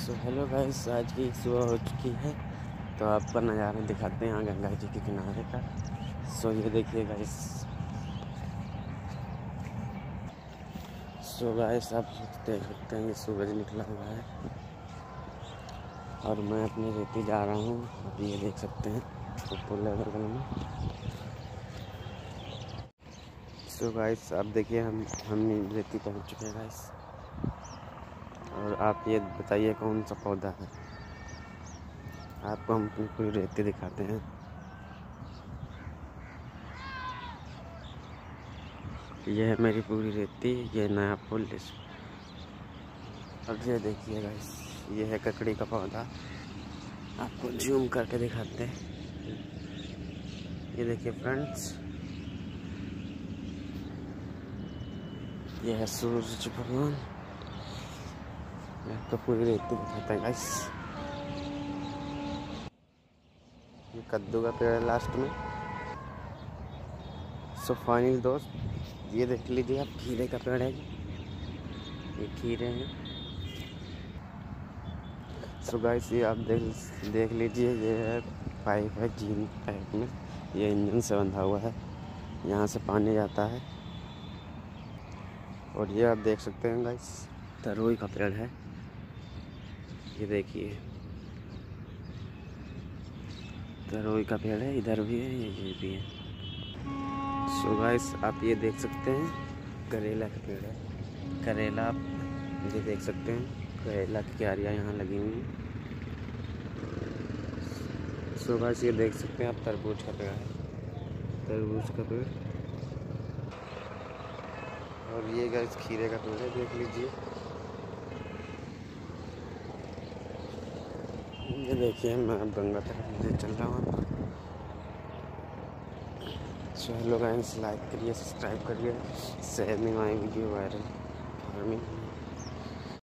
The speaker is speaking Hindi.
सो हेलो गाइस, आज की सुबह हो चुकी है। तो आपका नज़ारा दिखाते हैं यहाँ गंगा जी के किनारे का सो ये देखिए गाइस। सो गाइस, आप देख सकते हैं, ये सूरज निकला हुआ है। और मैं अपनी रेती जा रहा हूँ अभी ये देख सकते हैं, ऊपर लेवल में सो गाइस, आप देखिए, हम हम रेती पहुँच चुके हैं, गाइस। और आप ये बताइए कौन सा पौधा है? आपको हम अपनी पूरी रेती दिखाते हैं। ये है मेरी पूरी रेती, ये नया फूल अब ये देखिए गाइस ये है ककड़ी का पौधा। आपको जूम करके दिखाते हैं। ये देखिए फ्रेंड्स ये है सूरज भगवान। पूरी रेती हैं गाइस ये कद्दू का पेड़ है लास्ट में। सो फाइनल दोस्त, ये देख लीजिए आप, खीरे का पेड़ है। ये खीरे हैं। सो गाइस ये आप देख देख लीजिए, ये है पाइप है जीन पाइप में। ये इंजन से बंधा हुआ है। यहाँ से पानी जाता है। और ये आप देख सकते हैं गाइस तरोई का पेड़ है। ये देखिए। तरोई का पेड़ है, इधर भी है, ये भी है। सो गाइस आप ये देख सकते हैं, करेला का पेड़ है। करेला आप ये देख सकते हैं, करेला की क्यारियाँ यहाँ लगी हुई हैं। सो गाइस ये देख सकते हैं आप, तरबूज का पेड़ है। तरबूज का पेड़। और ये गाइस खीरे का पेड़ है, देख लीजिए। ये देखिए, मैं गंगा तरफ़ मुझे चल रहा हूँ। सो हेलो गाइस लाइक करिए सब्सक्राइब करिए शेयर में माई वीडियो वायरल फ़ार्मिंग